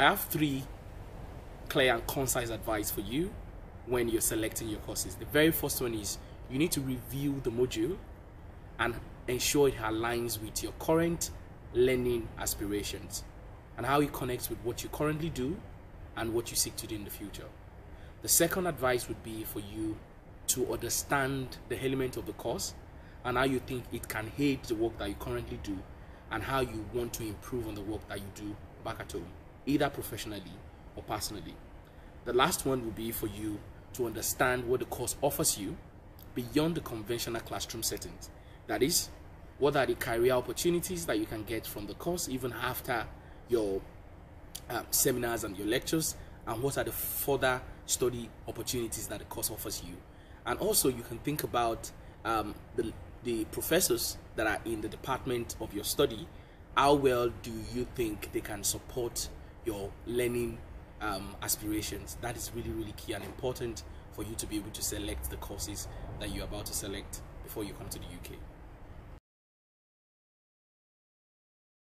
I have three clear and concise advice for you when you're selecting your courses. The very first one is you need to review the module and ensure it aligns with your current learning aspirations and how it connects with what you currently do and what you seek to do in the future. The second advice would be for you to understand the element of the course and how you think it can aid the work that you currently do and how you want to improve on the work that you do back at home, either professionally or personally. The last one will be for you to understand what the course offers you beyond the conventional classroom settings. That is, what are the career opportunities that you can get from the course even after your uh, seminars and your lectures, and what are the further study opportunities that the course offers you. And also, you can think about um, the, the professors that are in the department of your study. How well do you think they can support your learning um, aspirations? That is really, really key and important for you to be able to select the courses that you're about to select before you come to the UK.